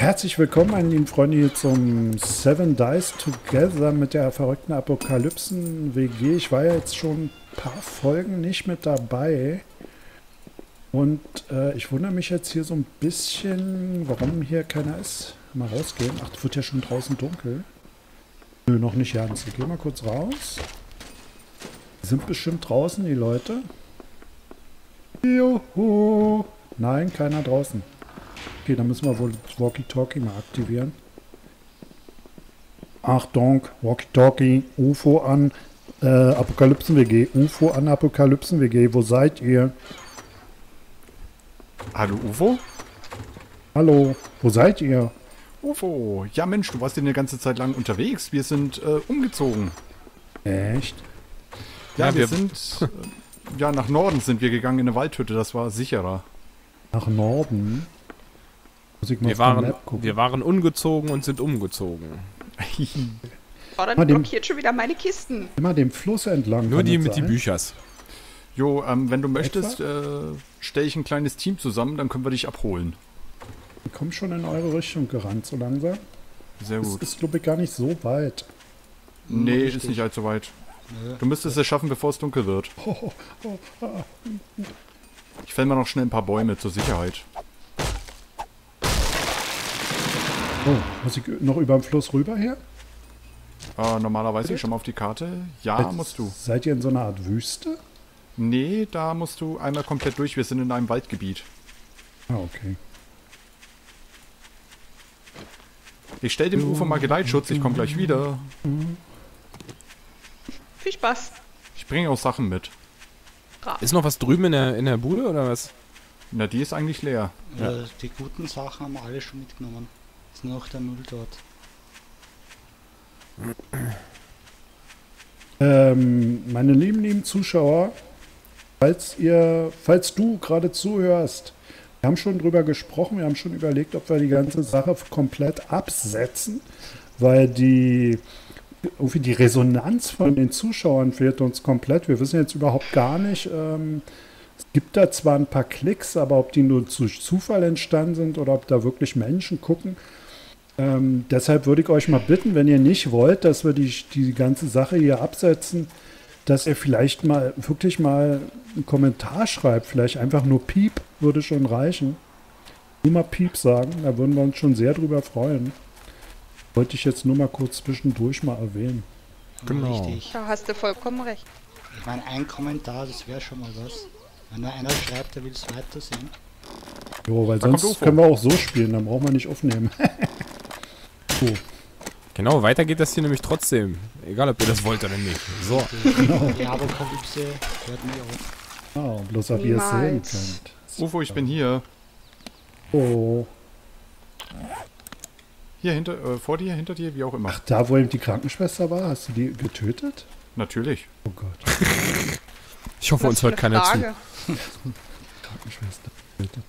Herzlich willkommen, meine lieben Freunde, hier zum Seven Dice Together mit der verrückten Apokalypsen-WG. Ich war ja jetzt schon ein paar Folgen nicht mit dabei. Und äh, ich wundere mich jetzt hier so ein bisschen, warum hier keiner ist. Mal rausgehen. Ach, es wird ja schon draußen dunkel. Nö, noch nicht ganz. Ich gehe mal kurz raus. Sind bestimmt draußen, die Leute. Juhu. Nein, keiner draußen. Okay, dann müssen wir wohl das Walkie-Talkie mal aktivieren. Achtung, Walkie-Talkie, UFO an äh, Apokalypsen-WG. UFO an Apokalypsen-WG. Wo seid ihr? Hallo UFO? Hallo, wo seid ihr? UFO, ja Mensch, du warst ja eine ganze Zeit lang unterwegs. Wir sind äh, umgezogen. Echt? Ja, Ja, wir wir- sind, äh, ja, nach Norden sind wir gegangen in eine Waldhütte, das war sicherer. Nach Norden? Muss ich mal Wir waren, wir waren ungezogen und sind umgezogen. Oh, dann den- blockiert schon wieder meine Kisten. Immer dem Fluss entlang. Nur die mit die sein? Büchers. Jo, ähm, wenn du möchtest, äh, stelle ich ein kleines Team zusammen, dann können wir dich abholen. Die kommen schon in eure Richtung gerannt, so langsam. Sehr Das gut. ist, glaube ich, gar nicht so weit. Nee, ist nicht allzu weit. Du müsstest es schaffen, bevor es dunkel wird. Ich fäll mal noch schnell ein paar Bäume zur Sicherheit. Oh, muss ich noch über den Fluss rüber hier? Äh, normalerweise, ich schau mal auf die Karte. Ja, Jetzt musst du. Seid ihr in so einer Art Wüste? Nee, da musst du einmal komplett durch. Wir sind in einem Waldgebiet. Ah, okay. Ich stell dem Ufer mal Geleitschutz, ich komme gleich wieder. Viel Spaß. Ich bringe auch Sachen mit. Ist noch was drüben in der, in der Bude oder was? Na, die ist eigentlich leer. Äh, die guten Sachen haben wir alle schon mitgenommen. Ist noch der Müll dort. Ähm, meine lieben, lieben Zuschauer, falls ihr, falls du gerade zuhörst, wir haben schon drüber gesprochen, wir haben schon überlegt, ob wir die ganze Sache komplett absetzen, weil die irgendwie die Resonanz von den Zuschauern fehlt uns komplett. Wir wissen jetzt überhaupt gar nicht. Ähm, es gibt da zwar ein paar Klicks, aber ob die nur durch Zufall entstanden sind oder ob da wirklich Menschen gucken. Ähm, deshalb würde ich euch mal bitten, wenn ihr nicht wollt, dass wir die, die ganze Sache hier absetzen, dass ihr vielleicht mal wirklich mal einen Kommentar schreibt. Vielleicht einfach nur Piep würde schon reichen. Nur mal Piep sagen, da würden wir uns schon sehr drüber freuen. Wollte ich jetzt nur mal kurz zwischendurch mal erwähnen. Genau. Richtig. Da hast du vollkommen recht. Ich meine, ein Kommentar, das wäre schon mal was. Wenn nur einer schreibt, der will es weitersehen. Jo, weil Da sonst können wir auch so spielen, dann brauchen wir nicht aufnehmen. so, Genau, weiter geht das hier nämlich trotzdem. Egal, ob ihr das wollt oder nicht. So. Die Apokalypse hört nie auf. ah, bloß ob ihr es sehen könnt. UFO, ich bin hier. Oh, Hier hinter, äh, vor dir, hinter dir, wie auch immer. ach, da wo eben die Krankenschwester war, hast du die getötet? Natürlich. Oh Gott, Ich hoffe, uns hört eine keiner zu. Frage. Krankenschwester getötet.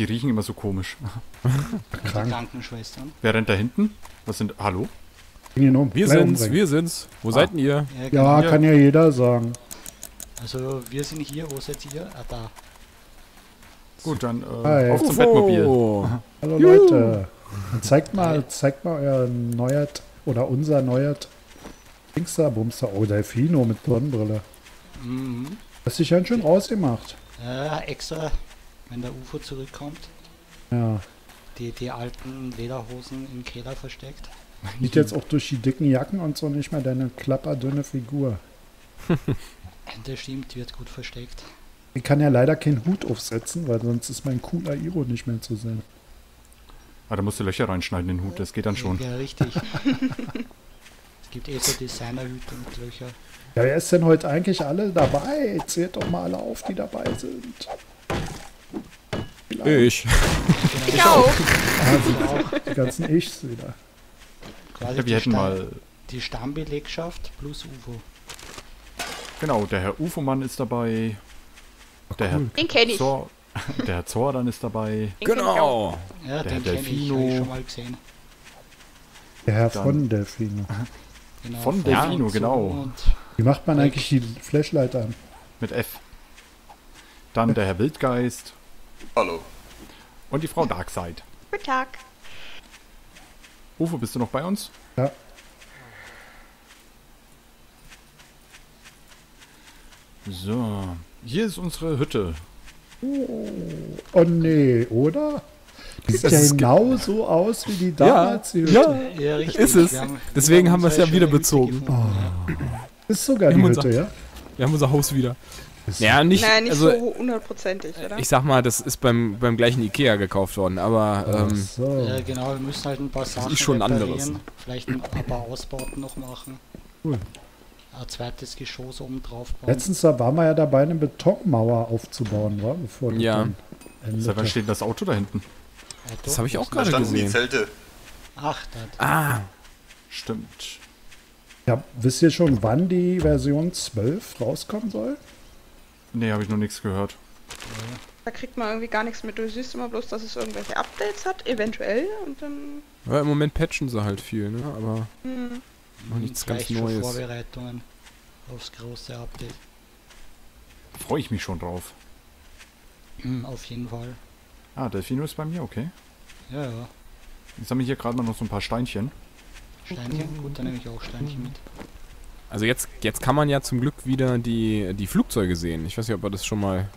Die riechen immer so komisch. Die Krank. Krankenschwestern. Wer rennt da hinten? Was sind. Hallo? Um. Wir Gleich sind's, umbringen. wir sind's. Wo seid denn ihr? Ja, genau. Ja, Hier. kann ja jeder sagen. Also wir sind hier, wo seid ihr? Ah, da. Gut, dann äh, Hi. auf zum Bettmobil. Hallo Juhu. Leute. Zeigt mal, zeigt mal euer neuert oder unser neuert Dingster, Bumster. Oh, Delfino mit Sonnenbrille. Mhm. Hast dich ganz schön rausgemacht. Ja, extra, wenn der UFO zurückkommt, Ja. die, die alten Lederhosen im Keller versteckt. Sieht jetzt auch durch die dicken Jacken und so nicht mehr deine klapperdünne Figur. Das stimmt, wird gut versteckt. Ich kann ja leider keinen Hut aufsetzen, weil sonst ist mein cooler Iro nicht mehr zu sehen. Ah, da musst du Löcher reinschneiden in den Hut, das geht dann schon. Ja, richtig. es gibt eh so Designerhüte und Löcher. Ja, wer ist denn heute eigentlich alle dabei? Zählt doch mal alle auf, die dabei sind. Ich. Ich auch. Also auch die ganzen Ichs wieder. Quasi Ja, die, wir hätten Stamm- mal. die Stammbelegschaft plus UFO. Genau, der Herr UFO-Mann ist dabei. Der Herr Den kenne ich. Zor. Der Herr Zordan ist dabei. Den ich. Genau. Ja, Der den kenne ich, Delfino. habe ich schon mal gesehen. Der Herr Dann- von Delfino. Genau, Von Feuer Delfino, so genau. Wie macht man eigentlich die Flashlight an? Mit F. Dann der Herr Wildgeist. Hallo. Und die Frau Darkseid. Guten Tag. Uwe, bist du noch bei uns? Ja. So, hier ist unsere Hütte. Oh nee, oder? Die sieht ja genau so aus wie die damals. die Hütte. ja. Ja, richtig. Ist es. Haben- Deswegen haben wir es ja wieder bezogen. gefunden, Ist sogar die Hütte, auch- ja? Wir haben unser Haus wieder. Ja, nicht, Nein, nicht also so hundertprozentig, oder? ich sag mal, das ist beim, beim gleichen Ikea gekauft worden, aber Ach ähm, so. Ja, genau, wir müssen halt ein paar Sachen ist schon reparieren, anderes. Vielleicht ein paar Ausbauten noch machen. Cool. Ein zweites Geschoss oben drauf bauen. Letztens da waren wir ja dabei, eine Betonmauer aufzubauen, war? Bevor Ja. Seit steht das Auto da hinten? Auto. das habe ich auch Da gerade standen die gesehen. Zelte. Ach, da. Ah, Stimmt. Ja, wisst ihr schon, wann die Version 12 rauskommen soll? Nee, habe ich noch nichts gehört. Da kriegt man irgendwie gar nichts mit. Du siehst immer bloß, dass es irgendwelche Updates hat, eventuell, und dann. ja, im Moment patchen sie halt viel, ne? Aber Hm. noch nichts ganz Neues. Vorbereitungen aufs große Update. Freue ich mich schon drauf. Hm, auf jeden Fall. Ah, Delfino ist bei mir, okay. Ja, ja. Ich sammle hier gerade mal noch so ein paar Steinchen. Steinchen, gut, dann nehme ich auch Steinchen mit. Also jetzt, jetzt kann man ja zum Glück wieder die, die Flugzeuge sehen. Ich weiß nicht, ob ihr das schon mal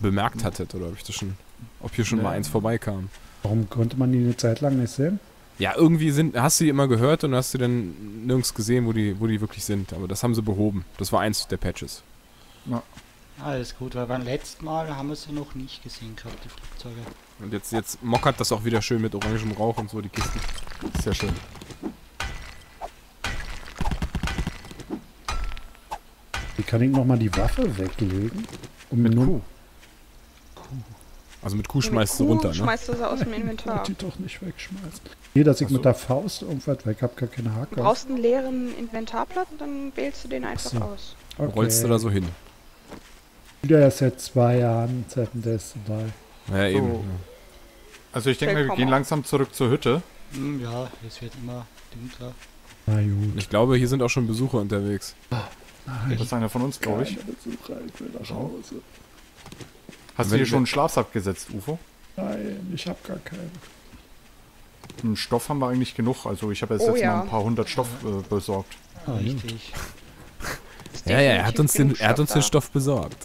bemerkt hattet oder ob ich das schon, ob hier schon mal Nee. eins vorbeikam. Warum konnte man die eine Zeit lang nicht sehen? Ja, irgendwie sind, hast du die immer gehört und hast du dann nirgends gesehen, wo die, wo die wirklich sind. Aber das haben sie behoben. Das war eins der Patches. Alles gut, weil beim letzten Mal haben wir sie noch nicht gesehen gehabt, die Flugzeuge. Und jetzt, jetzt mockert das auch wieder schön mit orangem Rauch und so, die Kisten. Sehr schön. Wie kann ich nochmal die Waffe weglegen? Um Mit Kuh. Also mit Kuh Mit schmeißt du Kuh runter, ne? Schmeißt du sie aus dem Ich Inventar. wollte die doch nicht wegschmeißen. Nee, dass ich so. mit der Faust irgendwas weg habe, gar keine Du Hake. brauchst einen leeren Inventarplatz und dann wählst du den einfach So. aus. okay. Rollst du da so hin. Wieder erst seit zwei Jahren Seven Days to Die. Ja, eben. So. Also ich denke, Fällt wir gehen auf. langsam zurück zur Hütte. Hm, ja, es wird immer dunkler. Na Ja. gut. Ich glaube, hier sind auch schon Besucher unterwegs. Nein, Das ist einer von uns, glaube ich. Besucher, ich will nach Hause. Hast du wir- schon einen Schlafsack gesetzt, Ufo? Nein, ich habe gar keinen. Einen Stoff haben wir eigentlich genug. Also ich habe jetzt Oh jetzt ja. mal ein paar hundert Stoff äh, besorgt. Ah, ja. Richtig. Ja, ja, er hat uns den, er hat uns den. Stoff besorgt.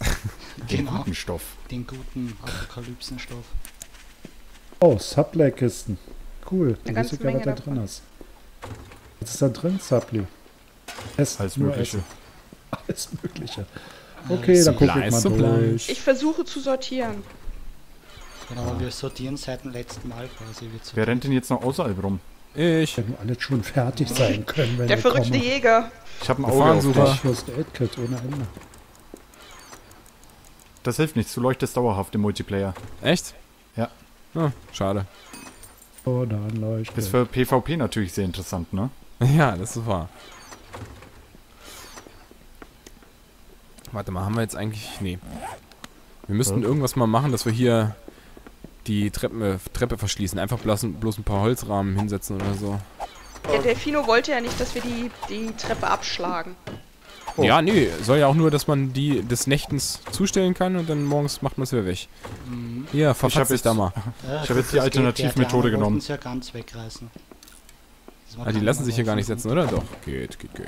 Den Genau, guten Stoff. den guten Apokalypsenstoff. Oh, Supply-Kisten. Cool. Eine ganze ich ja, was Menge da davon. drin ist. Was ist da drin, Supply? Essen, Alles nur Mögliche. Essen. Alles Mögliche. Okay, Alles dann gucke ich mal durch. Ich versuche zu sortieren. Genau, wir sortieren seit dem letzten Mal quasi. Wir Wer rennt denn jetzt noch außerhalb rum? Ich. Wenn alles schon fertig sein können, wenn Der verrückte kommen. Jäger. Ich habe ein Auge auf Gefahrensucher. dich. Ich First Aid Kit ohne Ende. Das hilft nichts. Du leuchtest dauerhaft im Multiplayer. Echt? Ja. Ah, schade. Oh, da ein Leuchte. Ist für PvP natürlich sehr interessant, ne? Ja, das ist wahr. Warte mal, haben wir jetzt eigentlich... Nee. Wir müssten Ja. irgendwas mal machen, dass wir hier die Treppe, Treppe verschließen. Einfach bloß, bloß ein paar Holzrahmen hinsetzen oder so. Der Delfino wollte ja nicht, dass wir die, die Treppe abschlagen. Oh. Ja, nee, soll ja auch nur, dass man die des Nächtens zustellen kann und dann morgens macht man es wieder weg. Mhm. Verfatzt dich jetzt- da mal. Ja, Ich hab jetzt die. Alternativmethode genommen. ja ganz wegreißen. Ah, die lassen sich hier gar nicht setzen, oder? Doch, geht, geht, geht.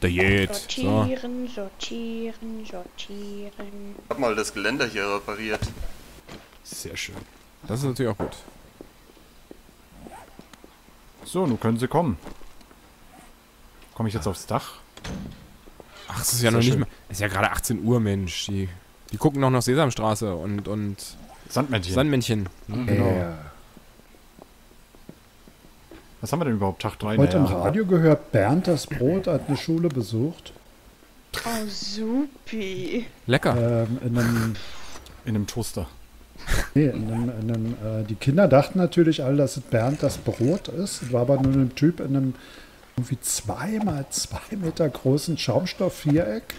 Da geht. So. Sortieren, sortieren, sortieren. Ich hab mal das Geländer hier repariert. Sehr schön. Das ist natürlich auch gut. So, nun können sie kommen. Komme ich jetzt aufs Dach? Ach, es ist ja Sehr noch nicht schön. mehr. Es ist ja gerade 18 Uhr, Mensch. Die, die gucken noch nach Sesamstraße und, und Sandmännchen. Sandmännchen. Mhm. Genau. Ja. Was haben wir denn überhaupt? Tag 3? Heute im Radio gehört, Bernd das Brot hat eine Schule besucht. Oh, supi. Lecker. Ähm, in einem, In einem Toaster. nee, in einem, in einem äh, die Kinder dachten natürlich alle, dass es Bernd das Brot ist. Es war aber nur ein Typ in einem irgendwie zwei mal zwei Meter großen Schaumstoffviereck.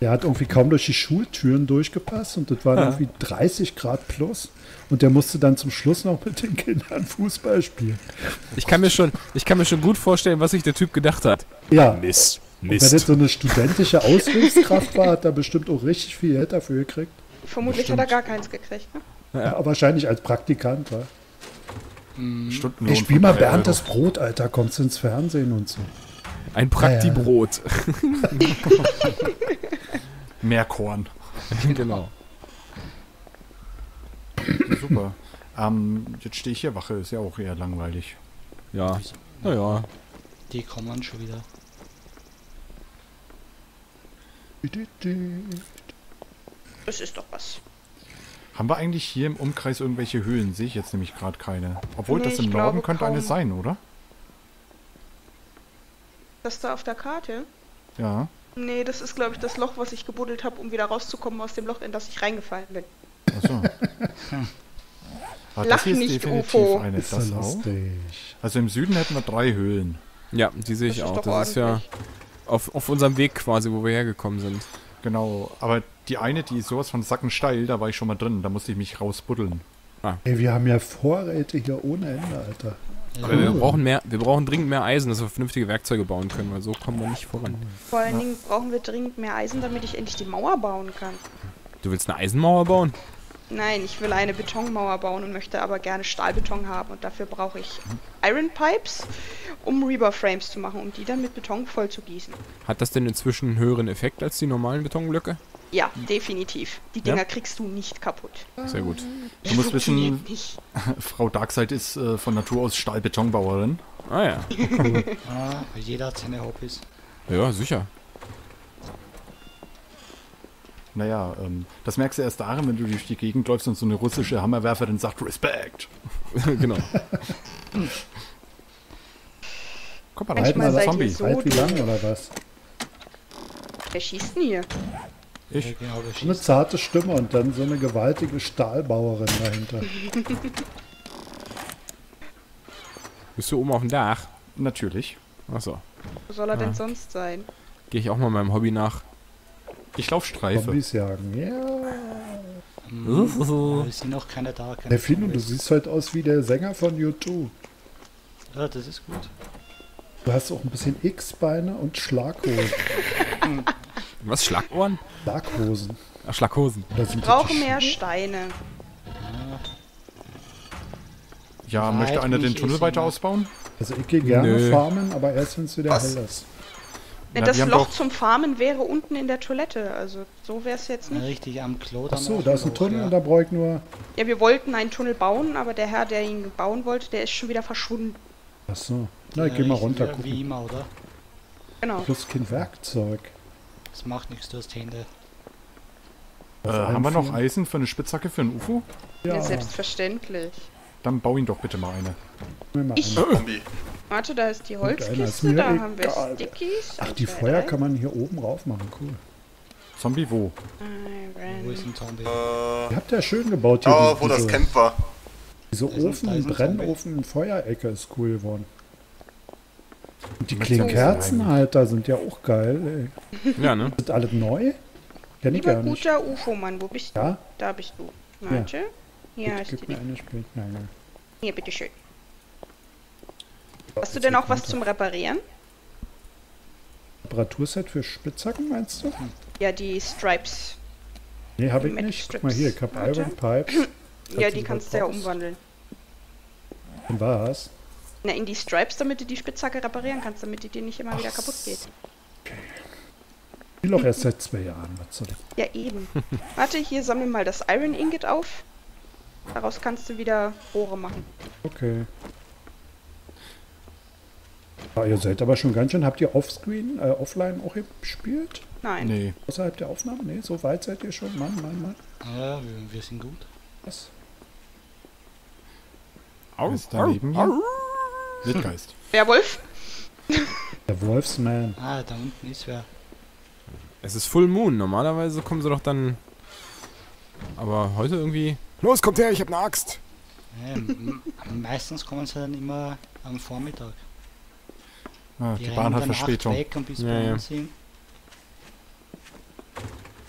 Der hat irgendwie kaum durch die Schultüren durchgepasst und das waren irgendwie 30 Grad plus. Und der musste dann zum Schluss noch mit den Kindern Fußball spielen. Ich kann mir schon, ich kann mir schon gut vorstellen, was sich der Typ gedacht hat. Ja, Mist. und wenn das so eine studentische Aushilfskraft war, hat er bestimmt auch richtig viel Geld dafür gekriegt. Vermutlich hat er gar keins gekriegt, ne? Ja, wahrscheinlich als Praktikant, wa? Stundenlohn Ich spiel mal Bernd das Brot, Alter. Kommst du ins Fernsehen und so. Ein Praktibrot. Mehr Korn. genau. Super. ähm, jetzt stehe ich hier Wache, ist ja auch eher langweilig. Ja. Naja. Die kommen schon wieder. Das ist doch was. Haben wir eigentlich hier im Umkreis irgendwelche Höhlen? Sehe ich jetzt nämlich gerade keine. Obwohl Nee, das im Norden könnte eine kaum. sein, oder? Das da auf der Karte? Ja. Nee, das ist, glaube ich, das Loch, was ich gebuddelt habe, um wieder rauszukommen aus dem Loch, in das ich reingefallen bin. Achso. Ah, Lach hier ist nicht, definitiv UFO. eine. Ist Das auch. lustig. Also im Süden hätten wir drei Höhlen. Ja, die sehe ich Das ist auch. doch Das ist ja auf, auf unserem Weg quasi, wo wir hergekommen sind. Genau. Aber die eine, die ist sowas von sackensteil, da war ich schon mal drin. Da musste ich mich rausbuddeln. Ey, wir haben ja Vorräte hier ohne Ende, Alter. Aber wir brauchen mehr, wir brauchen dringend mehr Eisen, dass wir vernünftige Werkzeuge bauen können, weil so kommen wir nicht voran. Vor allen Dingen brauchen wir dringend mehr Eisen, damit ich endlich die Mauer bauen kann. Du willst eine Eisenmauer bauen? Nein, ich will eine Betonmauer bauen und möchte aber gerne Stahlbeton haben und dafür brauche ich Iron Pipes, um Rebar Frames zu machen, um die dann mit Beton voll zu gießen. Hat das denn inzwischen einen höheren Effekt als die normalen Betonblöcke? Ja, definitiv. Die Ja? Dinger kriegst du nicht kaputt. Sehr gut. Du musst wissen. Frau Darkseid ist äh, von Natur aus Stahlbetonbauerin. Ah ja. Ah, jeder hat seine Hobbys. Ja, sicher. Naja, ähm, das merkst du erst daran, wenn du durch die Gegend läufst und so eine russische Hammerwerferin sagt Respekt. genau. Guck mal, da ein seid ihr Zombie. so- Halt wie lang oder was? Wer schießt denn hier? Ja, Ich. genau, der So eine zarte Stimme und dann so eine gewaltige Stahlbauerin dahinter. Bist du oben auf dem Dach? Natürlich. Achso. Wo soll er Ah. denn sonst sein? Gehe ich auch mal meinem Hobby nach. Ich lauf Streife. Zombies jagen. Ja. Hm, es sind noch keine da. Keine Der Fino, du siehst heute aus wie der Sänger von U2. Ja, das ist gut. Du hast auch ein bisschen X-Beine und Schlaghosen. Was? Schlagohren? Schlaghosen. Ach, Schlaghosen. Ich brauche mehr? Steine. Ja, Nein, möchte einer den Tunnel weiter ausbauen? Also ich gehe gerne Nö. farmen, aber erst wenn es wieder Was? hell ist. Ja, das Loch zum Farmen wäre unten in der Toilette. Also so wäre es jetzt nicht. richtig am Klo Achso, auch da ist ein Tunnel ja. und da brauche ich nur. Ja, wir wollten einen Tunnel bauen, aber der Herr, der ihn bauen wollte, der ist schon wieder verschwunden. Achso. Na, ich Ja, geh mal runter ja, Wie gucken. immer, oder? Genau. Plus kein Werkzeug. Das macht nichts, du hast Hände. Äh, haben wir noch. Eisen für eine Spitzhacke für ein UFO? Ja. Ja, selbstverständlich. Dann bau ihn doch bitte mal eine. Ich-. Warte, da ist die Holzkiste, da haben wir. Stickies. Ach, die Feuer kann man hier oben rauf machen. Cool. Zombie wo? Wo ist ein Zombie? Äh, Ihr habt ja schön gebaut hier. die- wo das Camp war. diese Ofen, Brennofen, Feuerecke ist cool geworden. Und die kleinen Kerzenhalter sind ja auch geil. Ey. Ja, ne? Sind alle neu? Kenn ich Lieber gar nicht. guter UFO-Mann, wo bist du? Ja, Da bist du. Warte. Hier Hast du gib mir eine Sprinknagel. Hier, bitteschön. Hast du denn auch was zum Reparieren? Reparaturset für Spitzhacken, meinst du? Ja, die Stripes. Nee, habe ich nicht. Guck mal hier, ich habe Strips. Iron Pipes. Ja, die kannst du ja umwandeln. Und was? Na, in die Stripes, damit du die Spitzhacke reparieren kannst, damit die dir nicht immer wieder kaputt geht. Ich spiele auch erst seit zwei Jahren. Was soll ich? Ja, eben. Warte, hier sammel mal das Iron Ingot auf. Daraus kannst du wieder Rohre machen. Okay. Ah, ihr seid aber schon ganz schön. Habt ihr offscreen, äh, offline auch gespielt? Nein. Nee. Außerhalb der Aufnahme? Nee, so weit seid ihr schon? Mann, Mann, Mann. Ja, wir, wir sind gut. Was? Wer ist daneben hier? Wildgeist. Werwolf? Der Wolfsman. Ah, da unten ist wer. Es ist Full Moon. Normalerweise kommen sie doch dann. Aber heute irgendwie. Los, kommt her, ich hab ne Axt. Ja, m- m- meistens kommen sie dann immer am Vormittag. Ah, die rennen Bahn hat Verspätung. weg und bis Ja, ja. sind.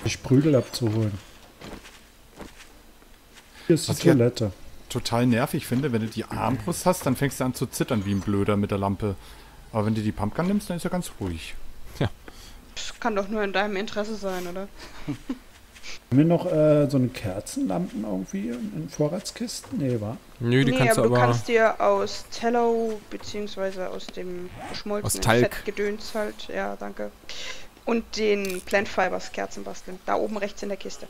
Die Sprügel abzuholen. Hier ist die Was hier- Toilette. Total nervig finde, wenn du die Armbrust hast, dann fängst du an zu zittern wie ein Blöder mit der Lampe. Aber wenn du die Pumpgun nimmst, dann ist er ganz ruhig. Das kann doch nur in deinem Interesse sein, oder? Haben wir noch äh, so eine Kerzenlampen irgendwie in, in Vorratskisten? Nee, war. Nö, die nee, kannst aber du du aber. kannst dir aus Tello, beziehungsweise aus dem geschmolzenen Talg. Fettgedöns halt, ja, danke. Und den Plant Fibers Kerzen basteln. Da oben rechts in der Kiste.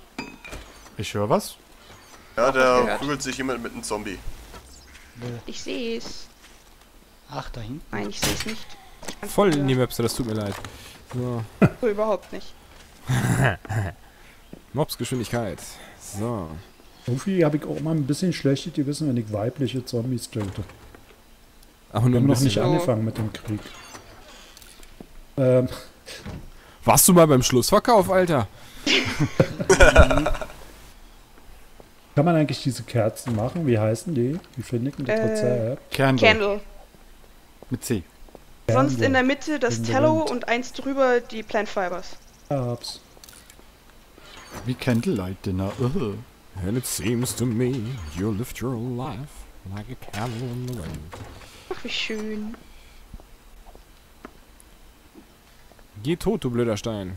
Ich höre was. Ja, da prügelt sich jemand mit einem Zombie. Ich sehe es. Ach, da hinten. Nein, ich sehe es nicht. Voll in die. Webster, das tut mir leid. So, So überhaupt nicht. Mobsgeschwindigkeit. So. Irgendwie habe ich auch mal ein bisschen schlechtes Gewissen, wenn ich weibliche Zombies töte. Aber nur haben noch nicht angefangen mit dem Krieg. Ähm, Warst du mal beim Schlussverkauf, Alter? kann man eigentlich diese Kerzen machen? Wie heißen die? Wie finde ich denn das Äh? Candle. Candle. Mit C. Sonst Candle. in der Mitte das In Tello und eins drüber die Plant Fibers. Hab's. Wie Candlelight Dinner. Uh. And it seems to me you lived your life like a candle in the wind. Ach, wie schön. Geh tot, du blöder Stein.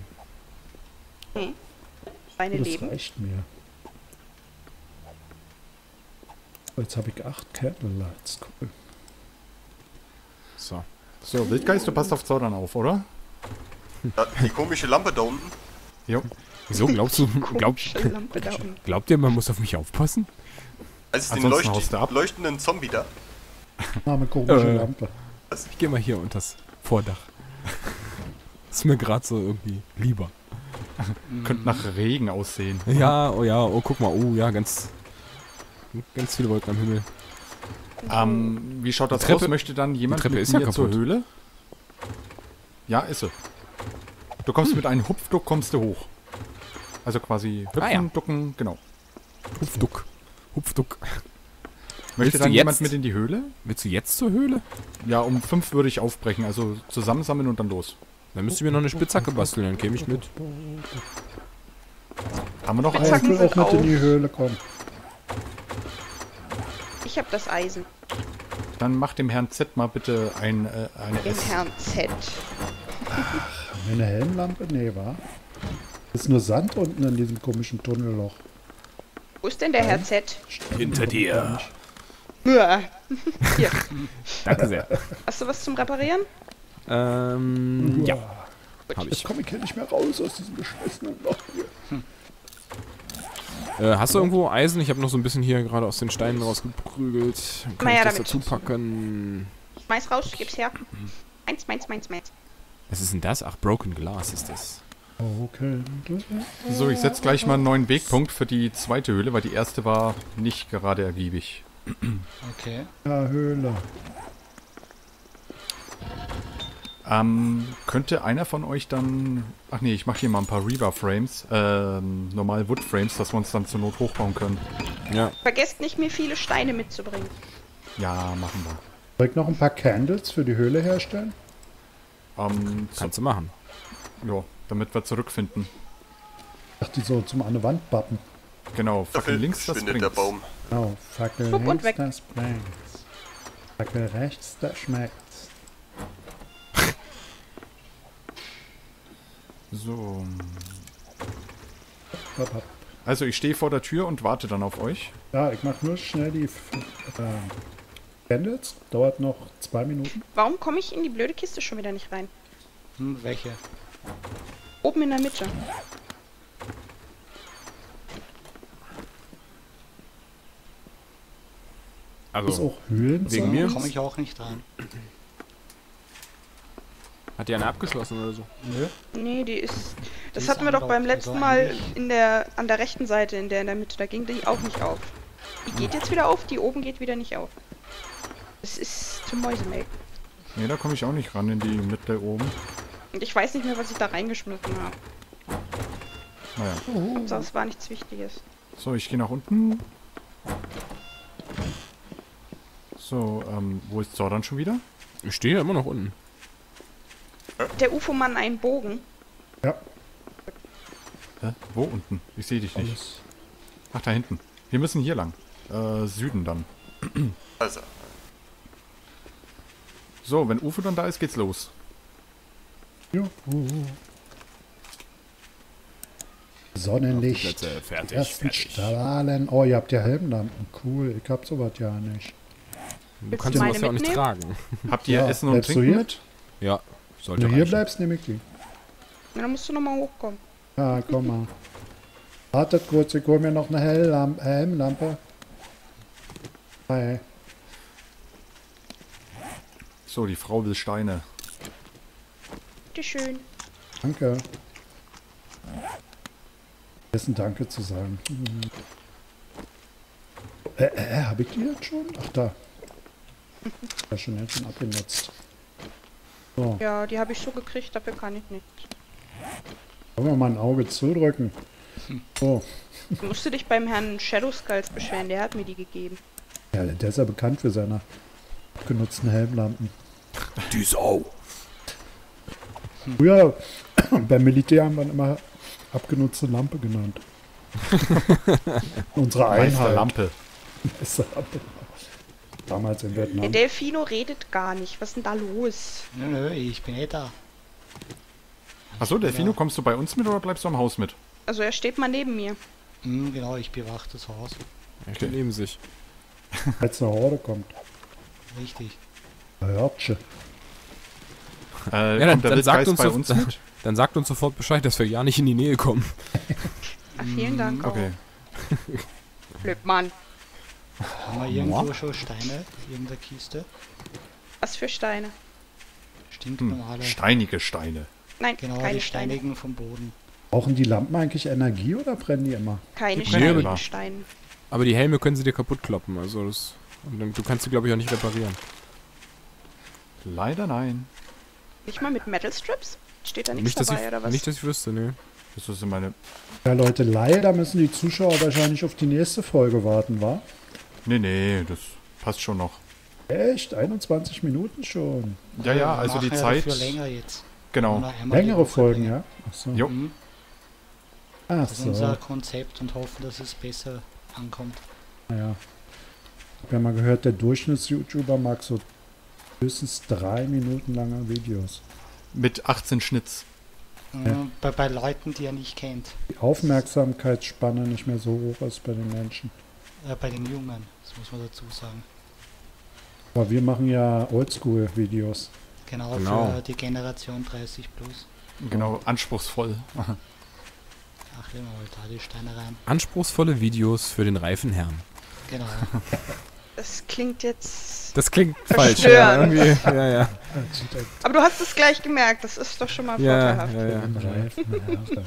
Deine Das Leben. reicht mir. Jetzt habe ich acht Candlelights. Cool. So. So, Wildgeist, du passt auf Zordern auf, oder? Da, die komische Lampe da unten. Jo. Wieso glaubst du, unten. glaubt ihr, man muss auf mich aufpassen? Also den leucht, leuchtenden Zombie da. Name komische Äh. Lampe. Ich geh mal hier unter das Vordach. Ist mir gerade so irgendwie lieber. Könnte nach Regen aussehen. Ja, oh ja, oh guck mal, oh ja, ganz ganz viele Wolken am Himmel. Ähm, wie schaut das Treppe- aus? Möchte dann jemand Treppe mit ist ja mir zur kaputt. Höhle? Ja, ist sie. Du kommst mit einem Hupfduck kommst du hoch. Also quasi hüpfen, Ah, ja. ducken, genau. Hupfduck. Hupfduck. Möchte dann jemand jetzt? mit in die Höhle? Willst du jetzt zur Höhle? Ja, um fünf würde ich aufbrechen, also zusammensammeln und dann los. Dann müsst ihr mir noch eine Spitzhacke basteln, dann käme ich mit. Haben wir noch Ah, ich will auch mit in die Höhle kommen. Ich habe das Eisen. Dann mach dem Herrn Z mal bitte ein, äh, eine Dem. Herrn Z. Wir eine Helmlampe? Nee, war. Ist nur Sand unten in diesem komischen Tunnelloch. Wo ist denn der Herr Z? Hinter dir. Uah. Hier. Danke sehr. Hast du was zum Reparieren? Ähm, ja, hab Jetzt ich. komme ich hier nicht mehr raus aus diesem beschissenen Loch hier. Äh, hast du irgendwo Eisen? Ich habe noch so ein bisschen hier gerade aus den Steinen rausgeprügelt. Kann Na ja, ich das damit. dazu packen? Schmeiß raus, gib's her. Meins, meins, meins, meins. Was ist denn das? Ach, Broken Glass ist das. Okay. So, ich setze gleich mal einen neuen Wegpunkt für die zweite Höhle, weil die erste war nicht gerade ergiebig. Okay. Ja, Höhle. Ähm, könnte einer von euch dann... Ach nee, ich mache hier mal ein paar Reaver-Frames, ähm, normal Wood-Frames, dass wir uns dann zur Not hochbauen können. Ja, Vergesst nicht, mir viele Steine mitzubringen. Ja, machen wir. Soll ich noch ein paar Candles für die Höhle herstellen? Ähm, kannst du machen. ja, damit wir zurückfinden. Ach, die so zum an der Wand bappen. Genau, Da Fackel links, das verschwindet der. Baum. Oh, Fackel Schwupp und links, weg. das bringt's. Fackel rechts, das schmeckt's. So. Hopp, hopp. Also ich stehe vor der Tür und warte dann auf euch. Ja, ich mach nur schnell die äh, Candles. Dauert noch zwei Minuten. Warum komme ich in die blöde Kiste schon wieder nicht rein? Hm, welche? Oben in der Mitte. Ist Also, auch Höhlen. Wegen mir? Komme ich auch nicht rein. hat die eine abgeschlossen oder so? Nö. Nee, die ist. Das ist hatten wir doch beim letzten also Mal in der an der rechten Seite, in der in der Mitte. Da ging die auch nicht auf. Die geht jetzt wieder auf, die oben geht wieder nicht auf. Es ist zum Mäusemelken. Nee, da komme ich auch nicht ran in die Mitte oben. Und ich weiß nicht mehr, was ich da reingeschmissen habe. Naja. Hauptsache, es war nichts Wichtiges. So, ich gehe nach unten. So, ähm, wo ist Zordan schon wieder? Ich stehe ja immer noch unten. Der UFO-Mann einen Bogen. Ja, Hä? Wo unten? Ich sehe dich nicht. alles. Ach, da hinten. Wir müssen hier lang. Äh, Süden dann. Also, So, wenn Ufo dann da ist, geht's los. Juhu. Sonnenlicht. Plätze, fertig, Ersten fertig. Strahlen. Oh, ihr habt ja Helmlampen. Cool. Ich hab sowas ja nicht. Du kannst du sowas ja auch nicht tragen. Habt ihr Ja, Essen und bleibst du Trinken hier? mit? Ja, sollte Wenn du hier bleibst, nehme ich die. Ja, dann musst du nochmal hochkommen. Ja, komm mal. Wartet kurz, ich hol mir noch eine Helllampe. Helmlampe. Hi. So, die Frau will Steine. Bitteschön. Danke. Vergessen Danke zu sagen. Mhm. Äh, äh, hab ich die jetzt schon? Ach, da. Ja, schon jetzt schon abgenutzt. So, Ja, die habe ich so gekriegt, dafür kann ich nicht. wollen wir mal ein Auge zudrücken. So, Du musst du dich beim Herrn Shadow Skulls beschweren, der hat mir die gegeben. ja, der ist ja bekannt für seine abgenutzten Helmlampen. Die Sau. Früher beim Militär haben wir immer abgenutzte Lampe genannt. Unsere Einheit. Meisterlampe. Meisterlampe. Damals in Der Vietnam. Delfino redet gar nicht. Was ist denn da los? Nö, nö, ich bin eh da. Achso, Delfino, Ja. kommst du bei uns mit oder bleibst du am Haus mit? Also er steht mal neben mir. Hm, genau, ich bewache das Haus. Er steht neben sich. Als eine Horde kommt. Richtig. Hörtsche. Äh, Ja, dann, kommt der dann, sagt uns bei so, uns dann, mit? dann sagt uns sofort Bescheid, dass wir ja nicht in die Nähe kommen. Ah, vielen Dank auch. Okay. Blödmann. Haben wir irgendwo schon Steine in der Kiste? Was für Steine? Hm. Stinknormale. Steinige Steine. Nein, Genau, keine die Steine. steinigen vom Boden. Brauchen die Lampen eigentlich Energie oder brennen die immer? Keine Die Bremer. Steine. Aber die Helme können sie dir kaputt kloppen. Also das, und dann, du kannst sie, glaube ich, auch nicht reparieren. Leider nein. Nicht mal mit Metal Strips? Steht da nichts Nicht dabei ich, oder was? nicht, dass ich wüsste, ne. Das ist meine. Ja, Leute, leider müssen die Zuschauer wahrscheinlich auf die nächste Folge warten, wa? Nee, nee, das passt schon noch. Echt? 21 Minuten schon. Ja, ja, also die Zeit. dafür länger jetzt. Genau. Längere Folgen, länger. ja? Ach so. Jo. Mhm. Ach Das ist unser so. Konzept und hoffen, dass es besser ankommt. Naja. Ich habe ja mal gehört, der Durchschnitts-YouTuber mag so höchstens drei Minuten lange Videos. Mit 18 Schnitz. Ja. Mhm, Bei, bei Leuten, die er nicht kennt. Die Aufmerksamkeitsspanne nicht mehr so hoch ist bei den Menschen. Äh, bei den Jungen, das muss man dazu sagen. Aber wir machen ja Oldschool-Videos. Genau, Genau. für die Generation 30 plus. Genau, anspruchsvoll. Ach, legen wir mal da die Steine rein. Anspruchsvolle Videos für den reifen Herrn. Genau. Das klingt jetzt. Das klingt falsch. Ja, ja, ja. Aber du hast es gleich gemerkt, das ist doch schon mal Ja, vorteilhaft. ja, ja. Ja.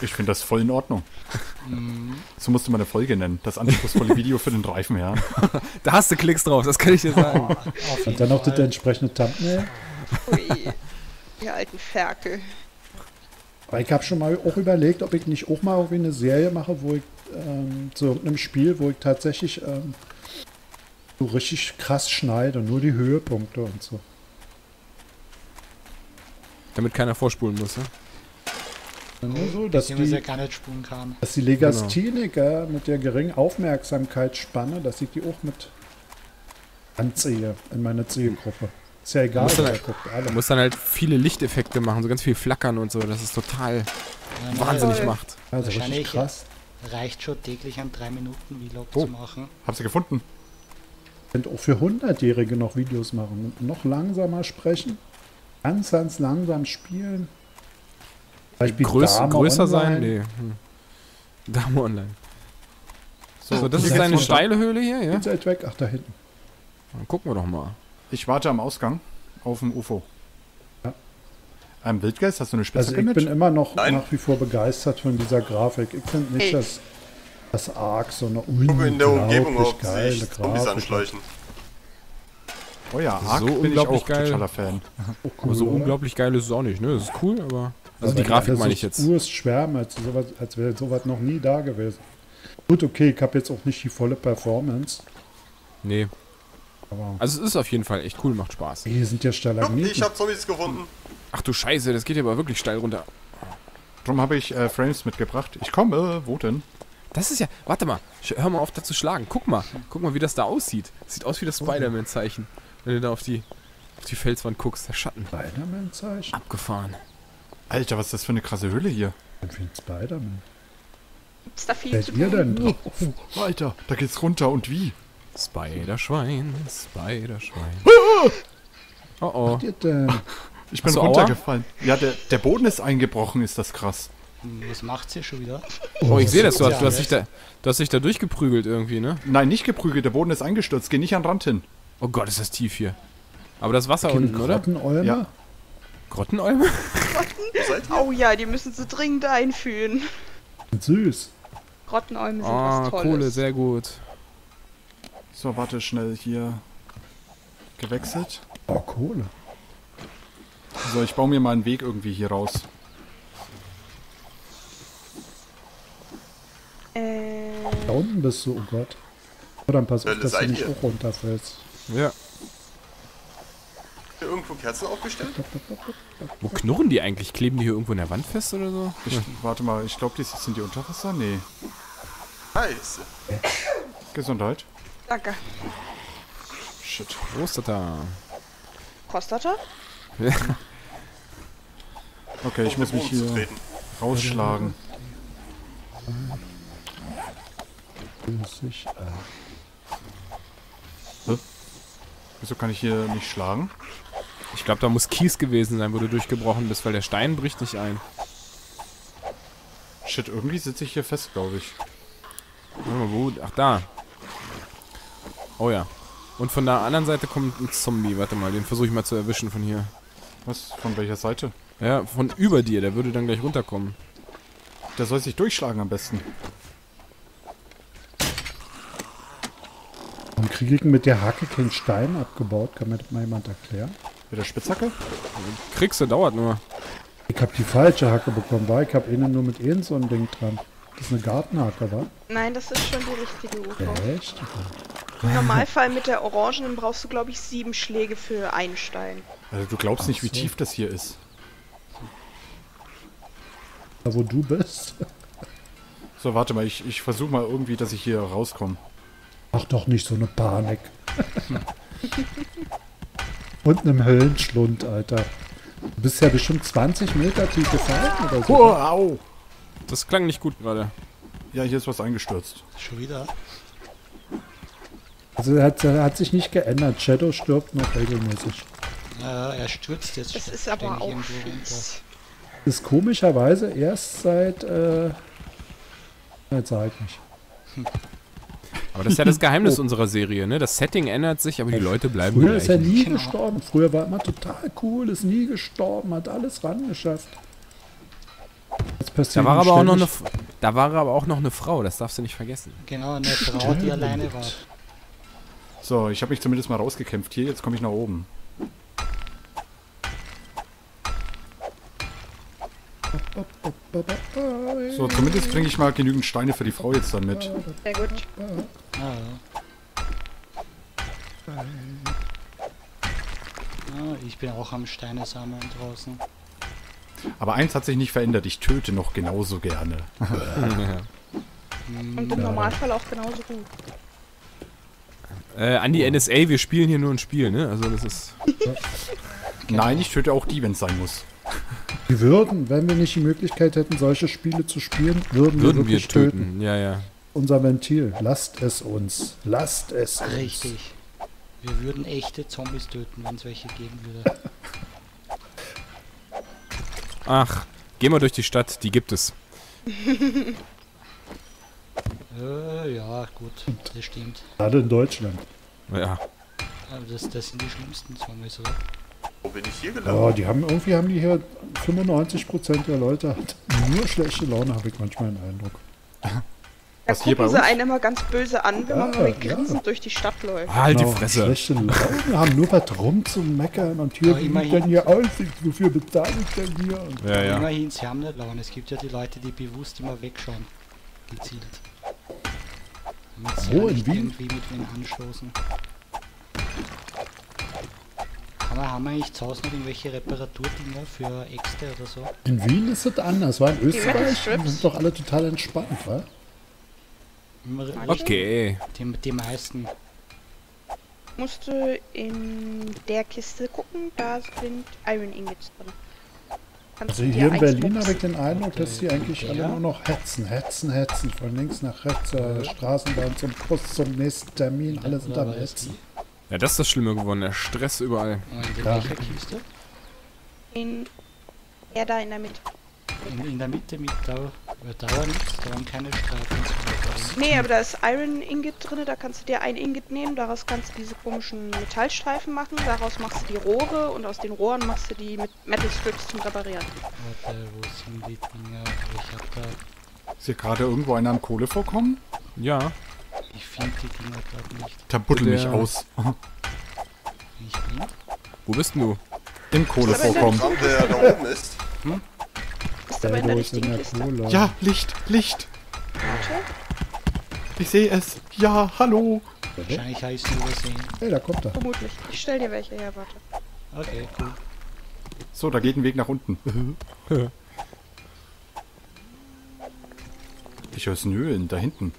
Ich finde das voll in Ordnung. Mhm. So musste man eine Folge nennen. Das anspruchsvolle Video für den reifen Herrn. Da hast du Klicks drauf, das kann ich dir sagen. Jeden Und dann noch das entsprechende Thumbnail. Ui, ihr alten Ferkel. Aber ich habe schon mal auch überlegt, ob ich nicht auch mal irgendwie eine Serie mache, wo ich ähm, zu irgendeinem Spiel, wo ich tatsächlich ähm, so richtig krass schneide, nur die Höhepunkte und so. Damit keiner vorspulen muss, ne? Nur so, dass Beziehungsweise die, gar nicht spulen kann. dass die Legastheniker mit der geringen Aufmerksamkeitsspanne, dass ich die auch mit anziehe in meine Zielgruppe. Ist ja egal, Muss dann wer halt- guckt. Du Alle. musst dann halt viele Lichteffekte machen, so ganz viel Flackern und so, dass es total Ja, wahnsinnig Toll. macht. Also richtig wahrscheinlich, krass. Reicht schon täglich an 3 Minuten Vlog Oh. zu machen. Hab sie gefunden. Und auch für 100-Jährige noch Videos machen. Und noch langsamer sprechen. Ganz, ganz langsam spielen. Beispiel Größ, Dame größer sein? Online. Nee. Hm. Dame online. So, das hier ist runter. steile Höhle hier, ja? Seid weg. Ach, da hinten. Dann gucken wir doch mal. Ich warte am Ausgang auf dem UFO. Ja. Ein Wildgeist, hast du eine Also Spitzhacke ich bin immer noch Nein. nach wie vor begeistert von dieser Grafik. Ich finde nicht, dass das Arc so eine Gucke in der Umgebung, unglaublich ob geile sich Zombies Grafik anschleichen. Oh ja, Ark So bin ich unglaublich auch geil. totaler Fan. Oh, Aber so oder? unglaublich geil ist es auch nicht, ne? Das ist cool, aber. Also Aber die Grafik meine ich jetzt. Urs schwärmen, als, sowas, als wäre sowas noch nie da gewesen. Gut, okay, ich habe jetzt auch nicht die volle Performance. Nee. Aber Also es ist auf jeden Fall echt cool, macht Spaß. hier sind ja Guck, Stalagmiten. ich hab Zombies gefunden. Ach du Scheiße, das geht ja aber wirklich steil runter. Drum habe ich äh, Frames mitgebracht. Ich komme, wo denn? Das ist ja. Warte mal, hör mal auf da zu schlagen. Guck mal. Guck mal, wie das da aussieht. Das sieht aus wie das Spider-Man-Zeichen. Wenn du da auf die, auf die Felswand guckst, der Schatten. Spider-Man-Zeichen? Abgefahren. Alter, was ist das für eine krasse Höhle hier? Ich finde Spider-Man. Gibt's da viel Seid zu ihr denn drauf? Oh, Alter, da geht's runter und wie? Spiderschwein, Spiderschwein. Oh oh. Was ihr denn? Ich bin runtergefallen. Ja, der, der Boden ist eingebrochen, ist das krass. Was macht sie schon wieder? Oh, ich sehe das. Du hast, du, hast dich da, du hast dich da durchgeprügelt irgendwie, ne? Nein, nicht geprügelt, der Boden ist eingestürzt. Geh nicht an den Rand hin. Oh Gott, ist das tief hier. Aber das Wasser Kind unten, oder? Grottenolme? Ja. Seid ihr? Oh ja, die müssen sie dringend einführen. Süß. Rottenolme sind Ah, was Tolles. Kohle, sehr gut. So, warte, schnell hier. Gewechselt. Oh, Kohle. So, ich baue mir mal einen Weg irgendwie hier raus. Äh, Da unten bist du, oh Gott. Oh, dann pass auf, dass du nicht auch runterfällst. Ja. Hier irgendwo Kerzen aufgestellt? Wo knurren die eigentlich? Kleben die hier irgendwo in der Wand fest oder so? Ich, Warte mal, ich glaube, die sind die Unterwasser? Nee. Scheiße. Gesundheit. danke. Shit. Prostata. Prostata? Okay, ich muss mich hier rausschlagen. Flüssig. Äh, Wieso kann ich hier nicht schlagen? Ich glaube, da muss Kies gewesen sein, wo du durchgebrochen bist, weil der Stein bricht nicht ein. Shit, irgendwie sitze ich hier fest, glaube ich. Warte mal, wo? Ach, da. Oh ja. Und von der anderen Seite kommt ein Zombie. Warte mal, den versuche ich mal zu erwischen von hier. Was? Von welcher Seite? Ja, von über dir. Der würde dann gleich runterkommen. Der soll sich durchschlagen am besten. Kriege ich mit der Hacke keinen Stein abgebaut? Kann mir das mal jemand erklären? Mit der Spitzhacke? Kriegst du, dauert nur. Ich habe die falsche Hacke bekommen, war. Ich habe innen nur mit innen so ein Ding dran. Das ist eine Gartenhacke, wa? Nein, das ist schon die richtige UFO. Echt? Im Normalfall mit der Orangenen brauchst du, glaube ich, sieben Schläge für einen Stein. Also du glaubst nicht, wie Ach so. tief das hier ist. Da wo du bist? So, warte mal, ich, ich versuche mal irgendwie, dass ich hier rauskomme. Mach doch nicht so eine Panik. Unten im Höllenschlund, Alter. Du bist ja bestimmt 20 Meter tief gefallen oder so. Oh, au! Das klang nicht gut gerade. Ja, hier ist was eingestürzt. Schon wieder? Also er hat, er hat sich nicht geändert. Shadow stirbt noch regelmäßig. Ja, er stürzt jetzt Das st- ist aber auch fies. Ist komischerweise erst seit, äh, jetzt sag ich nicht. Aber das ist ja das Geheimnis unserer Serie, ne? Das Setting ändert sich, aber die Leute bleiben Früher ist er gleich. nie Genau. gestorben. Früher war er immer total cool, ist nie gestorben, hat alles rangeschafft. Da passiert war aber auch noch eine, da war aber auch noch eine Frau, das darfst du nicht vergessen. Genau, eine Frau, die alleine war. So, ich habe mich zumindest mal rausgekämpft. Hier, jetzt komme ich nach oben. So, zumindest bringe ich mal genügend Steine für die Frau jetzt dann mit. Sehr gut. Ah, ja. Ah, ich bin auch am Steine sammeln draußen. Aber eins hat sich nicht verändert, ich töte noch genauso gerne. Und im Normalfall auch genauso gut. äh, an die NSA, wir spielen hier nur ein Spiel, ne? Also das ist. Nein, ich töte auch die, wenn es sein muss. Wir würden, wenn wir nicht die Möglichkeit hätten, solche Spiele zu spielen, würden, wir Würden wir wirklich töten. töten. Ja, ja. Unser Ventil. Lasst es uns. Lasst es uns. Richtig. Wir würden echte Zombies töten, wenn es welche geben würde. Ach, geh mal durch die Stadt, die gibt es. Äh, ja, gut, das stimmt. Gerade in Deutschland. Ja. Aber das, das sind die schlimmsten Zombies, oder? Wo bin ich hier Ja, gelandet? die haben irgendwie haben die hier 95% der Leute hat nur schlechte Laune, habe ich manchmal den Eindruck. Da Was hier gucken sie einen immer ganz böse an, wenn man Ja, mal mit ja. grinsend durch die Stadt läuft. Halt Genau, die Fresse. Schlechte Laune, haben nur was rumzumeckern und hier, Aber wie sieht immerhin- denn hier aus? Wofür bezahle ich denn hier? Und Ja, ja. Immerhin, sie haben nicht Laune. Es gibt ja die Leute, die bewusst immer wegschauen. Gezielt. Damit sie Wo, ja in Wien? irgendwie mit wen anstoßen. Aber haben wir eigentlich zu Hause noch irgendwelche Reparaturdinger für Äxte oder so? in Wien ist es anders, war in Österreich, sind doch alle total entspannt, wa? Okay. Die, die meisten. Musst du in der Kiste gucken, da sind Iron Ingots drin. Kannst Also hier in Berlin habe ich den Eindruck, dass die eigentlich Ja. alle nur noch hetzen, hetzen, hetzen. Von links nach rechts, äh, Straßenbahn zum Bus, zum nächsten Termin, alle sind am das Hetzen. Ja, das ist das Schlimme geworden, der Stress überall. Und in Ja. welcher Kiste? In, der da in der Mitte. In, in der Mitte mit Dauer, Dauer nichts, da waren keine Streifen. zu Nee, aber da ist Iron Ingot drin, da kannst du dir ein Ingot nehmen, daraus kannst du diese komischen Metallstreifen machen, daraus machst du die Rohre und aus den Rohren machst du die mit Metal Strips zum Reparieren. Warte, wo sind die Dinger? Ich hab da. Ist hier gerade irgendwo einer am Kohlevorkommen? Ja, Ich finde die Dinger gerade nicht. Da buddel mich aus. Ich bin. wo bist denn du? Im Kohlevorkommen. Der da oben ist. In der ist richtigen der Kiste. Cola. Ja, Licht, Licht. Warte. Ich sehe es. Ja, hallo. Wahrscheinlich habe ich es übersehen. Hey, da kommt er. Vermutlich. Ich stell dir welche her, warte. Okay, cool. So, da geht ein Weg nach unten. Ich höre Nölen da hinten.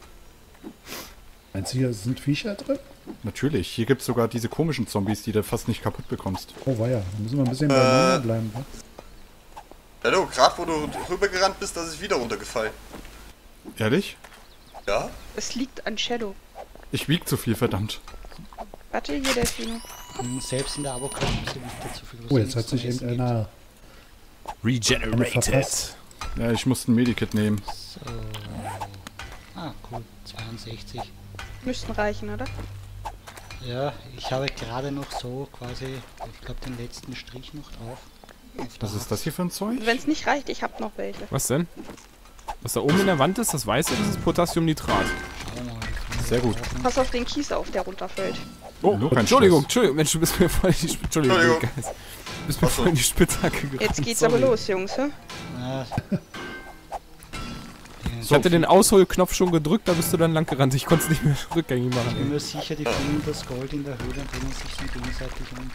Meinst du, hier sind Viecher drin? Natürlich. Hier gibt es sogar diese komischen Zombies, die du fast nicht kaputt bekommst. Oh, weia. Da müssen wir ein bisschen beieinander bleiben. Hallo, gerade wo du rübergerannt bist, das ist wieder runtergefallen. Ehrlich? Ja? Es liegt an Shadow. Ich wieg zu viel, verdammt. Warte, hier der Fino. Und selbst in der da zu viel. Oh, jetzt hat sich eben einer Regenerated. Ja, ich musste ein Medikit nehmen. So. Ah, cool. 62. Müssten reichen, oder? Ja, ich habe gerade noch so quasi, ich glaube, den letzten Strich noch drauf. Was ist das hier für ein Zeug? Wenn es nicht reicht, ich hab noch welche. Was denn? Was da oben in der Wand ist, das weiße, das ist Potassiumnitrat. Sehr gut. Pass auf den Kies auf, der runterfällt. Oh, kein Entschuldigung. Entschuldigung, Mensch, du bist mir voll in die, Sp- Entschuldigung, Entschuldigung. Geist. Du bist mir voll in die Spitzhacke gerannt. Jetzt geht's sorry. aber los, Jungs. hä? Ah. Ich hatte den Ausholknopf schon gedrückt, da bist du dann lang gerannt. Ich konnte es nicht mehr rückgängig Ich bin machen. mir sicher, die finden das Gold in der Höhle und bringen sich dann gegenseitig um.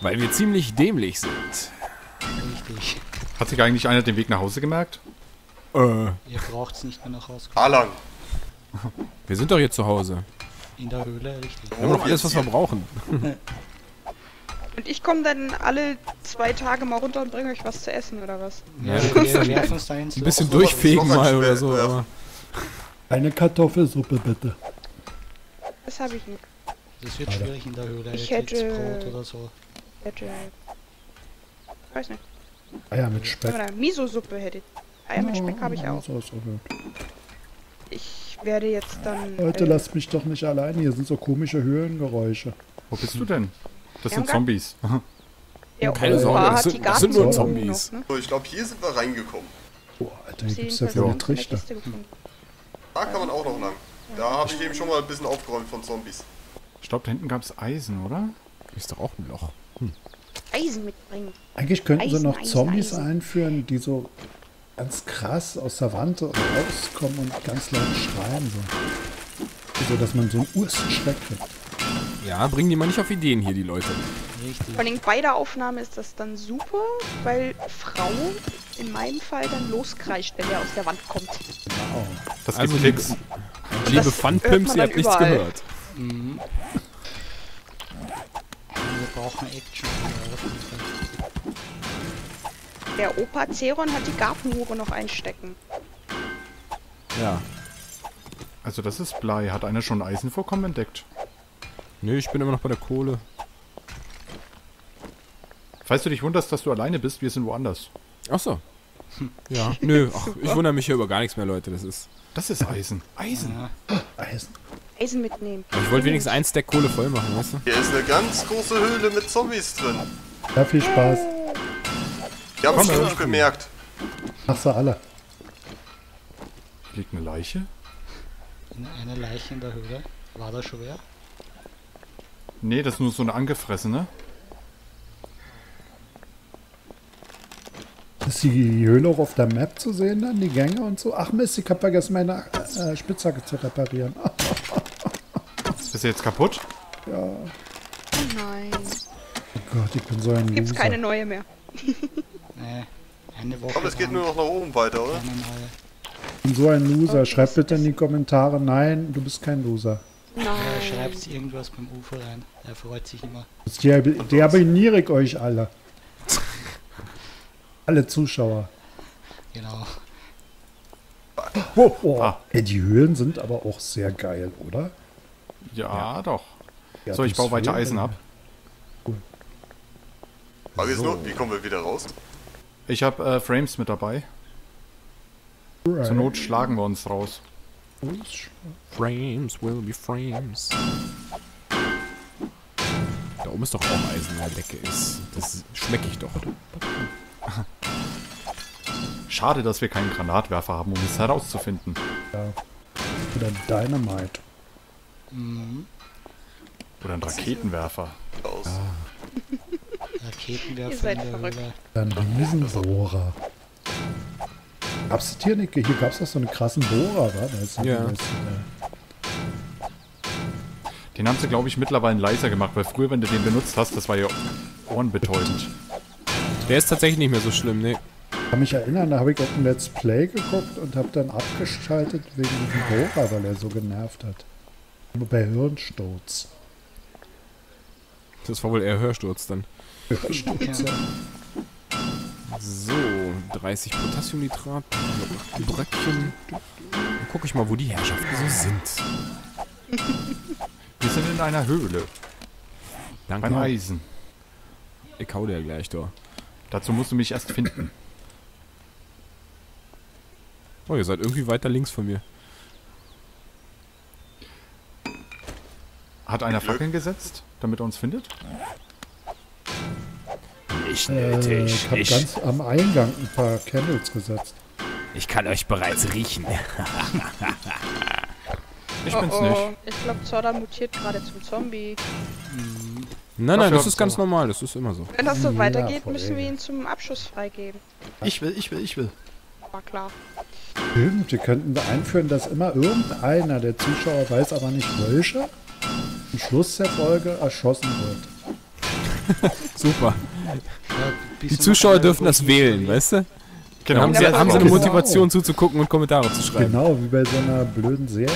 Weil wir ziemlich dämlich sind. Richtig. Hat sich eigentlich einer den Weg nach Hause gemerkt? Äh, Ihr braucht es nicht mehr nach Hause. Alang. wir sind doch jetzt zu Hause. In der Höhle, richtig. Wir haben doch alles, was wir brauchen. Und ich komme dann alle zwei Tage mal runter und bringe euch was zu essen, oder was? Ja, wir werfen uns da ins Ein bisschen durchfegen mal oder so, ja. aber Eine Kartoffelsuppe, bitte. Das habe ich nicht. Das wird schwierig in der Höhle. Ich Jetzt hätte- Brot oder so. Hätte. Weiß nicht. Eier mit Speck. Oder Miso-Suppe hätte ich. Eier mit Speck habe ich auch. Ich werde jetzt dann. Leute, äh, lasst mich doch nicht allein. Hier sind so komische Höhlengeräusche. Wo bist du denn? Das Wir sind Zombies. Der Keine Sorge, das hat sind- das sind nur Zombies. Noch, ne? So, ich glaube, hier sind wir reingekommen. Oh, Alter, hier gibt's sie ja viele Trichter. Da kann man auch noch lang. Da habe ich eben schon mal ein bisschen aufgeräumt von Zombies. Ich glaube, da hinten gab es Eisen, oder? ist doch auch ein Loch. Eisen mitbringen. Eigentlich könnten sie Eisen, noch Eisen, Zombies Eisen. einführen, die so ganz krass aus der Wand rauskommen und ganz laut schreien. So, so dass man so einen Urstschreck kriegt. Ja, bringen die mal nicht auf Ideen hier, die Leute. Richtig. Vor allem bei der Aufnahme ist das dann super, weil Frau in meinem Fall dann loskreischt, wenn der aus der Wand kommt. Das Also, gibt Klicks. Liebe Funpimps, ihr habt nichts überall. gehört. Mhm. Wir brauchen Action. Der Opa Zeron hat die Gartenhure noch einstecken. Ja. Also das ist Blei. Hat einer schon Eisenvorkommen entdeckt? Nö, ich bin immer noch bei der Kohle. Falls du dich wunderst, dass du alleine bist, wir sind woanders. Ach so. Ja. Nö, ach, ich wundere mich hier über gar nichts mehr, Leute. Das ist. Das ist Eisen. Eisen. Ja, Eisen. Eisen mitnehmen. Ich wollte wenigstens ein Stack Kohle voll machen, weißt du? Hier ist eine ganz große Höhle mit Zombies drin. Ja, viel Spaß. Die haben es Komm, schon nicht bemerkt. Machst du alle. Liegt eine Leiche? in- eine Leiche in der Höhle. War da schon wer? Nee, das ist nur so eine angefressene. Ist die Höhle auch auf der Map zu sehen dann, die Gänge und so? Ach Mist, ich hab vergessen, meine äh, Spitzhacke zu reparieren. Ist sie jetzt kaputt? ja. Oh Oh nein. Gott, ich bin so ein Gibt's Loser. keine neue mehr. Nee. Aber es geht nur noch nach oben weiter, oder? Ich bin so ein Loser. Okay, Schreibt das- bitte in die Kommentare, nein, du bist kein Loser. Nein. Schreibt irgendwas beim Ufer rein. Er freut sich immer. Das deab- deabonniere ich euch alle. Alle Zuschauer. Genau. Oh, oh. Ah. Ey, die Höhlen sind aber auch sehr geil, oder? Ja, doch. Die So, ich baue weiter. Eisen ab. Frage ist nur, wie kommen wir wieder raus? Ich habe äh, Frames mit dabei. Right. Zur Not schlagen wir uns raus. Frames will be frames. Da oben ist doch auch Eisen, wo der Decke ist. Das schmecke ich doch. Schade, dass wir keinen Granatwerfer haben, um es herauszufinden. Oder Dynamite. Mhm. Oder einen Raketenwerfer. Raketenwerfer Ihr seid in der verrückt. Höhle. Dann Riesenbohrer. Gab's das hier nicht? Hier gab's doch so einen krassen Bohrer, wa? Da ist Ja. das, äh, Den haben sie, glaube ich, mittlerweile leiser gemacht, weil früher, wenn du den benutzt hast, das war ja ohrenbetäubend. Der ist tatsächlich nicht mehr so schlimm, ne? Ich kann mich erinnern, da habe ich auch ein Let's Play geguckt und habe dann abgeschaltet wegen diesem Bohrer, weil er so genervt hat. Bei Hirnsturz. Das war wohl eher Hörsturz dann. Hirnsturz, ja. So, 30 Potassiumnitrat, Bröckchen. Dann gucke ich mal, wo die Herrschaften so sind. Wir sind in einer Höhle. Beim Danke. Eisen. Ich hau dir gleich, da. Dazu musst du mich erst finden. Oh, ihr seid irgendwie weiter links von mir. Hat einer Fackeln gesetzt, damit er uns findet? Nicht Äh, ich habe ganz am Eingang ein paar Candles gesetzt. ich kann euch bereits riechen. Ich oh, bin's oh. nicht. Ich glaube, Zorda mutiert gerade zum Zombie. Nein, nein, das ist ganz normal, das ist immer so. Wenn das so Ja, weitergeht, voll, müssen wir ihn zum Abschuss freigeben. Ich will, ich will, ich will. War klar. Stimmt, wir könnten einführen, dass immer irgendeiner der Zuschauer weiß aber nicht welcher am Schluss der Folge erschossen wird. Super. Die Zuschauer dürfen das wählen, weißt du? Dann Genau. haben sie, haben sie eine genau. Motivation zuzugucken und Kommentare zu schreiben. Genau, wie bei so einer blöden Serie.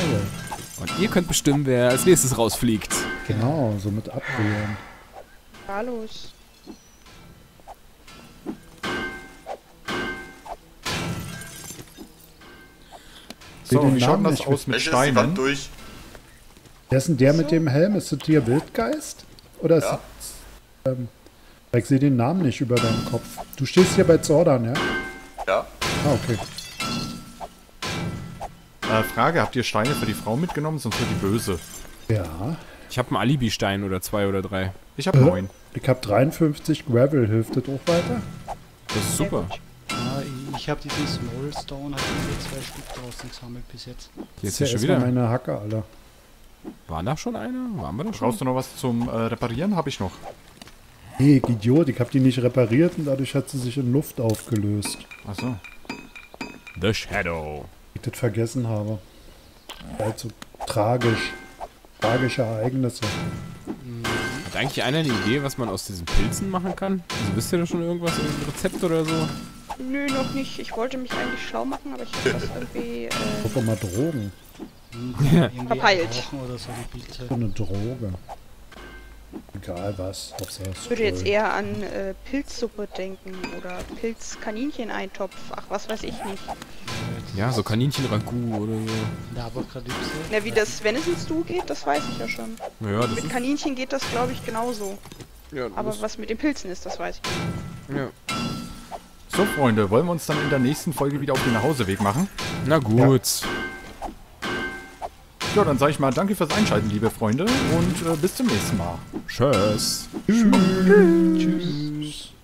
Und ihr könnt bestimmen, wer als nächstes rausfliegt. Genau, so mit abwählen. Los. So, den wie schaut das nicht aus mit Steinen? durch? Wer ist denn der mit dem Helm? Ist das hier Wildgeist? Oder ist Ja. das, ähm, ich sehe den Namen nicht über deinem Kopf. Du stehst hier bei Zordan, ja? Ja. Ah, okay. Äh, Frage, habt ihr Steine für die Frau mitgenommen, sonst wird die böse. Ja. Ich habe einen Alibi-Stein oder zwei oder drei. Ich habe Äh? neun. Ich habe 53 Gravel. Hilft das auch weiter? Das ist super. Ja, ich- habe diesen Small Stone, habe ich mir zwei Stück draußen gesammelt bis jetzt. Jetzt ist schon ja wieder. erstmal meine Hacke, Alter. War da schon einer? Waren wir da schon? Brauchst du noch was zum äh, Reparieren? Habe ich noch. Hey, ich Idiot, ich habe die nicht repariert und dadurch hat sie sich in Luft aufgelöst. Achso. The Shadow. Ich das vergessen habe. Halt so tragisch. Tragische Ereignisse. Hat eigentlich einer eine Idee, was man aus diesen Pilzen machen kann? Also wisst ihr da schon irgendwas, ein Rezept oder so? Nö, noch nicht. Ich wollte mich eigentlich schlau machen, aber ich habe das irgendwie. Äh, Guck mal Drogen. Verpeilt. So eine Droge. Egal was. Hauptsache es ich würde jetzt eher an äh, Pilzsuppe denken oder Pilz-Kaninchen-Eintopf. Ach, was weiß ich nicht. Ja, so Kaninchen-Ragout oder so. In der Apokalypse. Na, wie das Venison Stew geht, das weiß ich ja schon. Naja, das Mit. Kaninchen geht das, glaube ich, genauso. Ja, Aber was mit den Pilzen ist, das weiß ich nicht. ja. So, Freunde, wollen wir uns dann in der nächsten Folge wieder auf den Nachhauseweg machen? Na gut. Ja, ja, dann sage ich mal danke fürs Einschalten, liebe Freunde. Und äh, bis zum nächsten Mal. Tschüss. Tschüss. Tschüss.